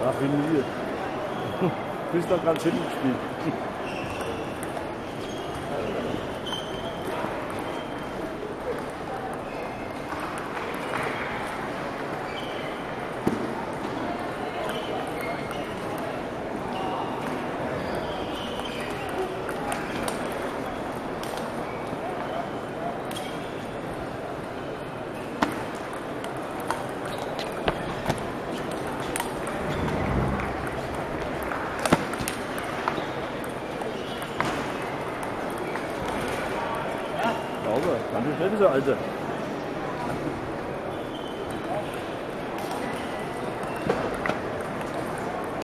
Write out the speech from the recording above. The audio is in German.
definiert. Du bist doch gerade hinten gespielt. Sauber, ganz schön schnell, dieser Alte.